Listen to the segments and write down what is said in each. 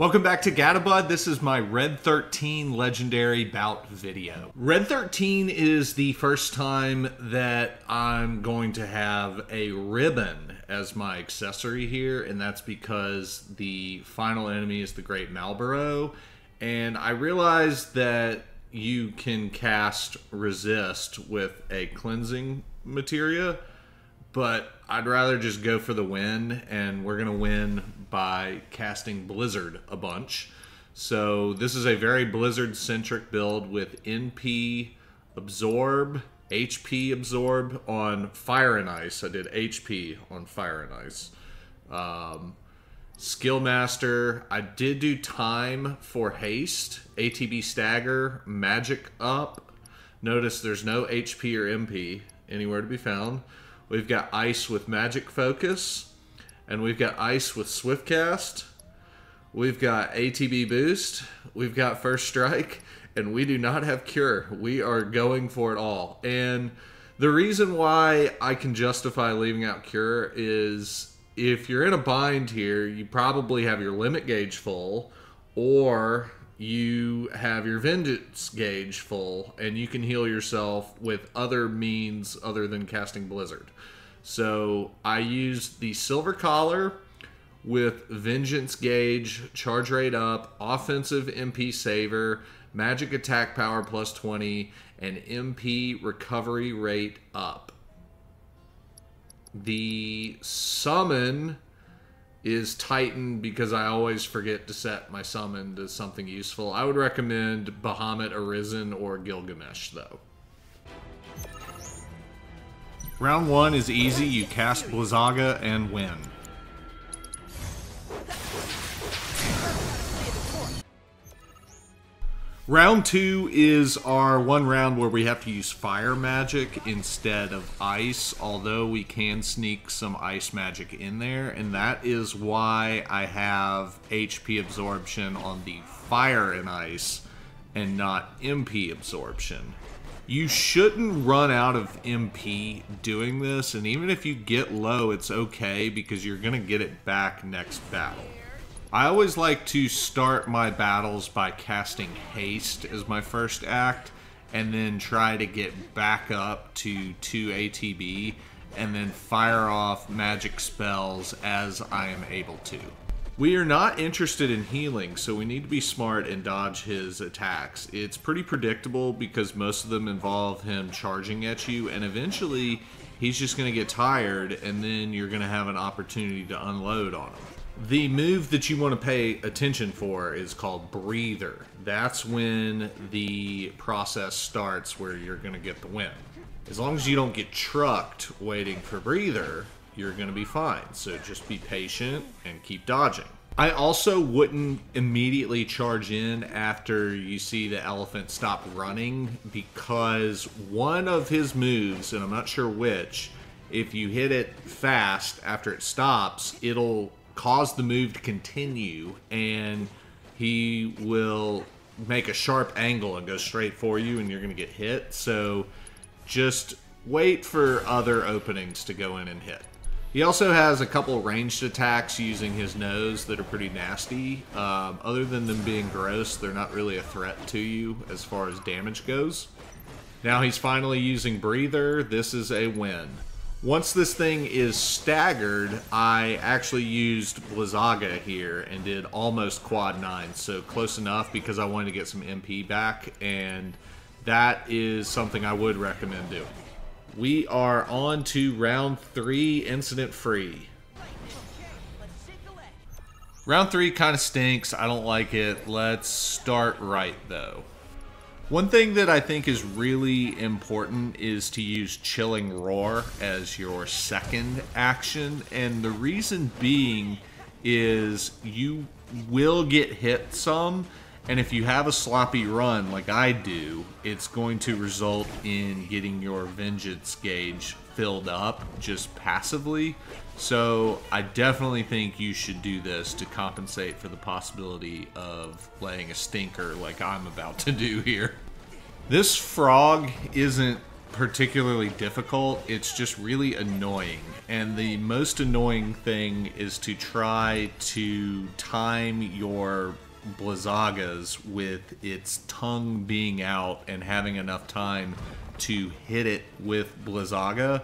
Welcome back to Gatabud. This is my Red 13 Legendary Bout video. Red 13 is the first time that I'm going to have a ribbon as my accessory here, and that's because the final enemy is the Great Malboro, and I realized that you can cast Resist with a cleansing materia, but I'd rather just go for the win, and we're going to win by casting Blizzard a bunch. So this is a very Blizzard-centric build with MP Absorb, HP Absorb on Fire and Ice. I did HP on Fire and Ice. Um, Skill Master, I did do Time for Haste, ATB Stagger, Magic Up. Notice there's no HP or MP anywhere to be found. We've got Ice with Magic Focus, and we've got Ice with Swift Cast. We've got ATB Boost. We've got First Strike, and we do not have Cure. We are going for it all. And the reason why I can justify leaving out Cure is if you're in a bind here, you probably have your limit gauge full, or you have your vengeance gauge full and you can heal yourself with other means other than casting blizzard. So i used the silver collar with vengeance gauge charge rate up offensive mp saver magic attack power plus 20 and mp recovery rate up. The summon is Titan because I always forget to set my summon to something useful. I would recommend Bahamut Arisen or Gilgamesh though. Round one is easy. You cast Blizzaga and win. Round two is our one round where we have to use fire magic instead of ice, although we can sneak some ice magic in there, and that is why I have HP absorption on the fire and ice and not MP absorption. You shouldn't run out of MP doing this, and even if you get low, it's okay because you're going to get it back next battle. I always like to start my battles by casting Haste as my first act, and then try to get back up to 2 ATB, and then fire off magic spells as I am able to. We are not interested in healing, so we need to be smart and dodge his attacks. It's pretty predictable because most of them involve him charging at you, and eventually he's just going to get tired, and then you're going to have an opportunity to unload on him. The move that you want to pay attention for is called breather. That's when the process starts where you're going to get the win. As long as you don't get trucked waiting for breather, you're going to be fine. So just be patient and keep dodging. I also wouldn't immediately charge in after you see the elephant stop running because one of his moves, and I'm not sure which, if you hit it fast after it stops, it'll cause the move to continue and he will make a sharp angle and go straight for you and you're going to get hit. So just wait for other openings to go in and hit. He also has a couple ranged attacks using his nose that are pretty nasty. Um, other than them being gross, they're not really a threat to you as far as damage goes. Now he's finally using Breather. This is a win. Once this thing is staggered, I actually used Blizzaga here and did almost quad 9, so close enough because I wanted to get some MP back, and that is something I would recommend doing. We are on to round 3, incident free. Round 3 kind of stinks, I don't like it. Let's start right though. One thing that I think is really important is to use Chilling Roar as your second action, and the reason being is you will get hit some, and if you have a sloppy run like I do, it's going to result in getting your Vengeance gauge filled up just passively. So I definitely think you should do this to compensate for the possibility of laying a stinker like I'm about to do here. This frog isn't particularly difficult. It's just really annoying. And the most annoying thing is to try to time your Blizzagas with its tongue being out and having enough time to hit it with Blizzaga.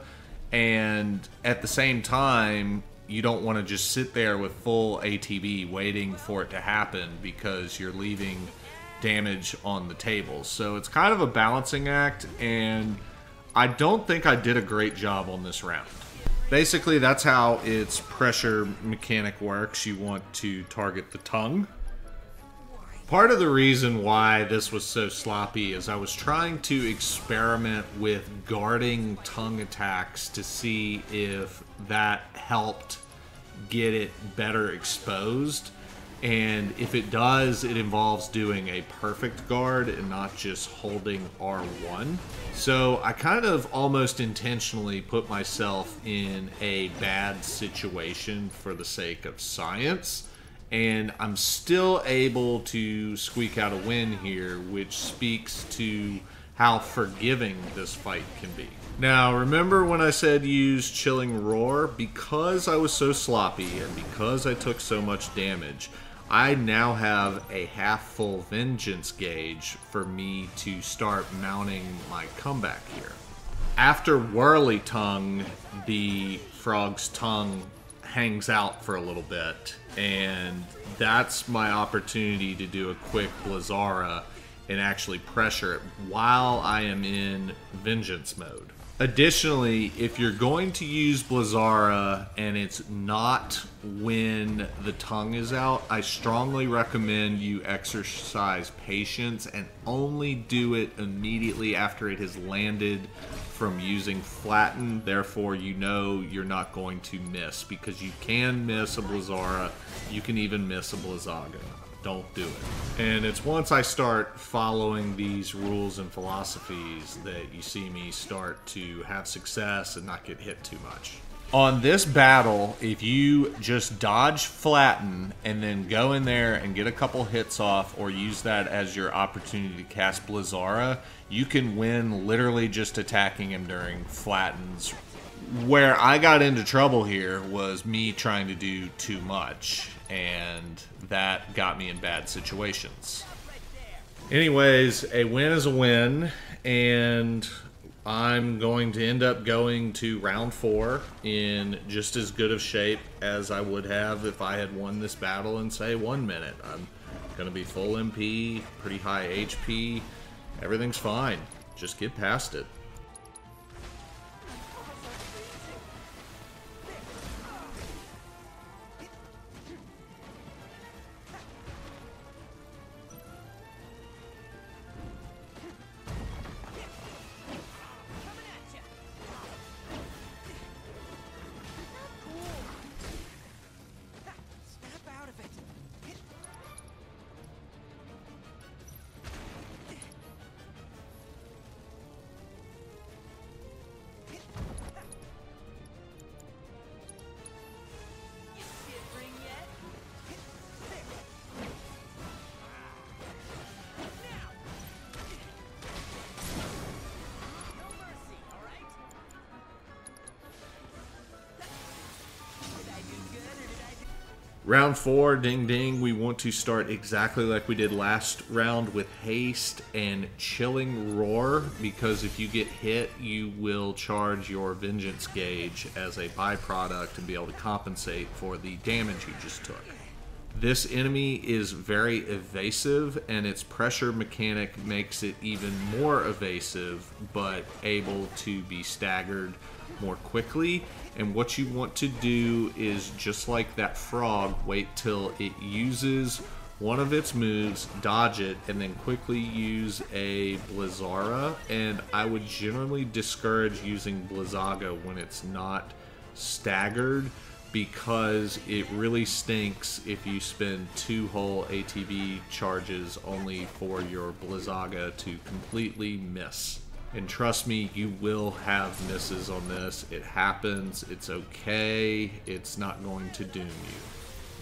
And at the same time, you don't want to just sit there with full ATB waiting for it to happen because you're leaving damage on the table. So it's kind of a balancing act, and I don't think I did a great job on this round. Basically, that's how its pressure mechanic works. You want to target the tongue. Part of the reason why this was so sloppy is I was trying to experiment with guarding tongue attacks to see if that helped get it better exposed. And if it does, it involves doing a perfect guard and not just holding R1. So I kind of almost intentionally put myself in a bad situation for the sake of science. And I'm still able to squeak out a win here, which speaks to how forgiving this fight can be. Now, remember when I said use Chilling Roar? Because I was so sloppy and because I took so much damage, I now have a half full vengeance gauge for me to start mounting my comeback here. After Whirly Tongue, the frog's tongue hangs out for a little bit, and that's my opportunity to do a quick Blizzara and actually pressure it while I am in vengeance mode. Additionally, if you're going to use Blizzara and it's not when the tongue is out, I strongly recommend you exercise patience and only do it immediately after it has landed from using flatten. Therefore, you know you're not going to miss because you can miss a Blizzara. You can even miss a Blizzaga don't do it. And it's once I start following these rules and philosophies that you see me start to have success and not get hit too much. On this battle, if you just dodge flatten and then go in there and get a couple hits off or use that as your opportunity to cast Blizzara, you can win literally just attacking him during flattens. Where I got into trouble here was me trying to do too much and that got me in bad situations. Anyways, a win is a win, and I'm going to end up going to round four in just as good of shape as I would have if I had won this battle in, say, one minute. I'm going to be full MP, pretty high HP. Everything's fine. Just get past it. Round four, ding ding, we want to start exactly like we did last round with haste and chilling roar because if you get hit, you will charge your vengeance gauge as a byproduct and be able to compensate for the damage you just took. This enemy is very evasive, and its pressure mechanic makes it even more evasive, but able to be staggered more quickly. And what you want to do is just like that frog, wait till it uses one of its moves, dodge it, and then quickly use a Blizzara. And I would generally discourage using Blizzaga when it's not staggered because it really stinks if you spend two whole ATB charges only for your Blizzaga to completely miss. And trust me, you will have misses on this. It happens. It's okay. It's not going to doom you.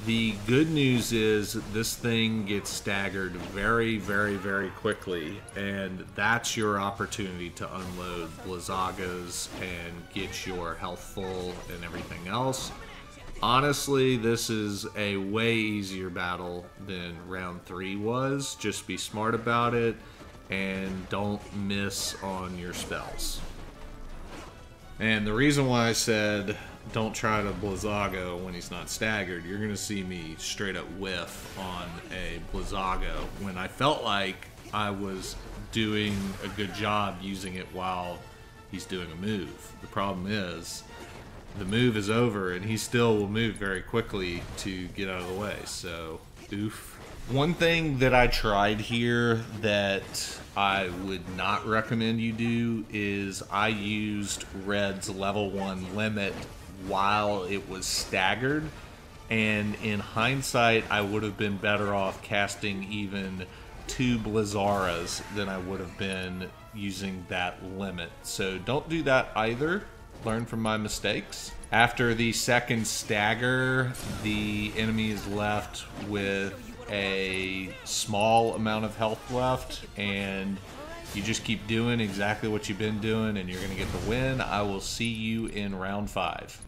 The good news is this thing gets staggered very, very, very quickly, and that's your opportunity to unload Blizzagas and get your health full and everything else. Honestly, this is a way easier battle than round three was. Just be smart about it and don't miss on your spells. And the reason why I said don't try to Blizzaga when he's not staggered, you're going to see me straight up whiff on a Blizzaga when I felt like I was doing a good job using it while he's doing a move. The problem is the move is over and he still will move very quickly to get out of the way. So, oof. One thing that I tried here that I would not recommend you do is I used Red's level 1 limit while it was staggered. And in hindsight, I would have been better off casting even two Blizzaras than I would have been using that limit. So don't do that either. Learn from my mistakes. After the second stagger, the enemy is left with a small amount of health left, and you just keep doing exactly what you've been doing, and you're going to get the win. I will see you in round five.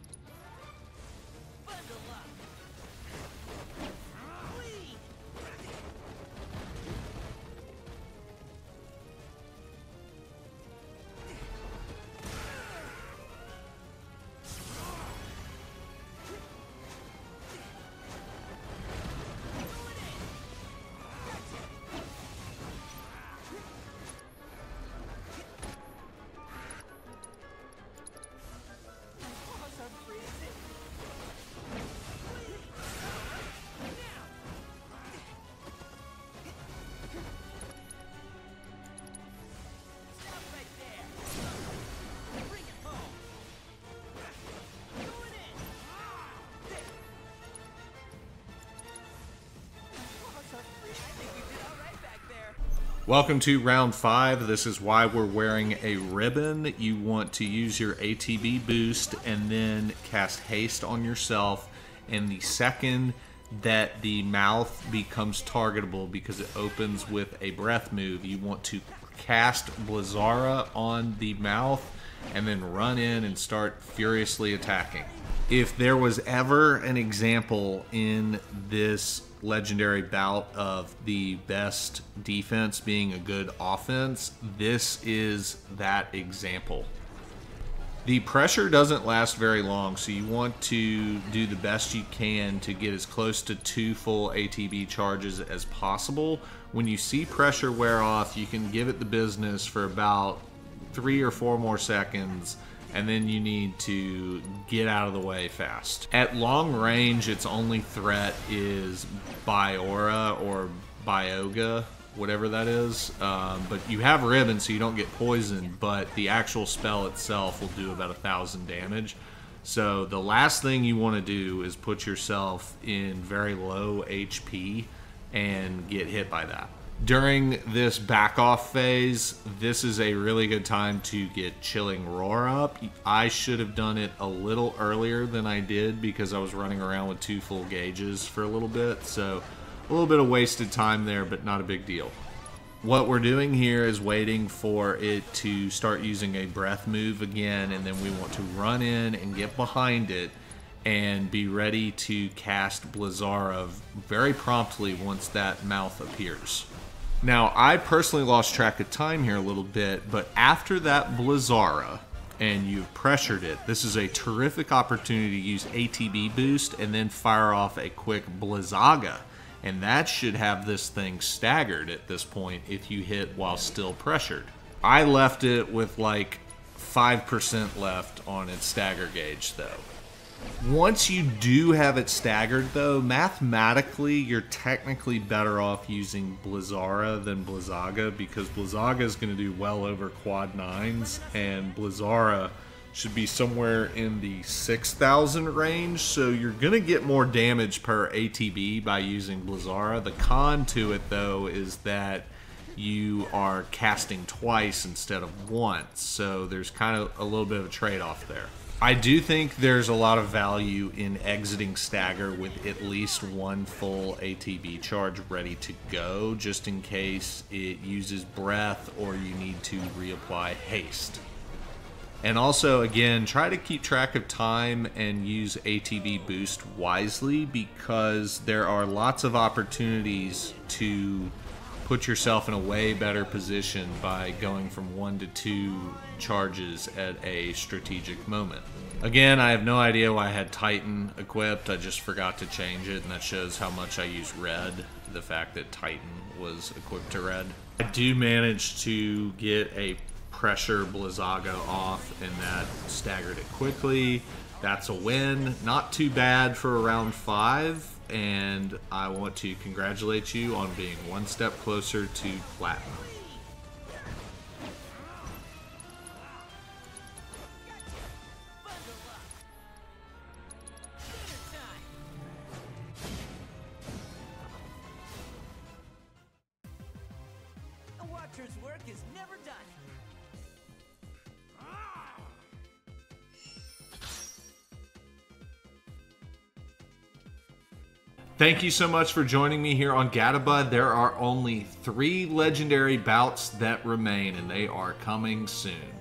Welcome to round five. This is why we're wearing a ribbon. You want to use your ATB boost and then cast haste on yourself. And the second that the mouth becomes targetable because it opens with a breath move, you want to cast Blizzara on the mouth and then run in and start furiously attacking. If there was ever an example in this legendary bout of the best defense being a good offense, this is that example. The pressure doesn't last very long, so you want to do the best you can to get as close to two full ATB charges as possible. When you see pressure wear off, you can give it the business for about three or four more seconds and then you need to get out of the way fast. At long range, its only threat is Biora or Bioga, whatever that is. Um, but you have Ribbon, so you don't get poisoned, but the actual spell itself will do about a thousand damage. So the last thing you want to do is put yourself in very low HP and get hit by that during this back off phase, this is a really good time to get Chilling Roar up. I should have done it a little earlier than I did because I was running around with two full gauges for a little bit. So a little bit of wasted time there, but not a big deal. What we're doing here is waiting for it to start using a breath move again, and then we want to run in and get behind it and be ready to cast Blizzara very promptly once that mouth appears. Now, I personally lost track of time here a little bit, but after that Blizzara, and you've pressured it, this is a terrific opportunity to use ATB boost and then fire off a quick Blizzaga. And that should have this thing staggered at this point if you hit while still pressured. I left it with like 5% left on its stagger gauge though. Once you do have it staggered, though, mathematically, you're technically better off using Blizzara than Blizzaga because Blizzaga is going to do well over quad nines, and Blizzara should be somewhere in the 6,000 range. So you're going to get more damage per ATB by using Blizzara. The con to it, though, is that you are casting twice instead of once. So there's kind of a little bit of a trade off there. I do think there's a lot of value in exiting Stagger with at least one full ATB charge ready to go, just in case it uses breath or you need to reapply haste. And also, again, try to keep track of time and use ATB boost wisely because there are lots of opportunities to put yourself in a way better position by going from one to two charges at a strategic moment. Again, I have no idea why I had Titan equipped. I just forgot to change it, and that shows how much I use red. The fact that Titan was equipped to red. I do manage to get a pressure Blizzaga off, and that staggered it quickly. That's a win. Not too bad for a round five and I want to congratulate you on being one step closer to platinum. Thank you so much for joining me here on Gatabud. There are only three legendary bouts that remain, and they are coming soon.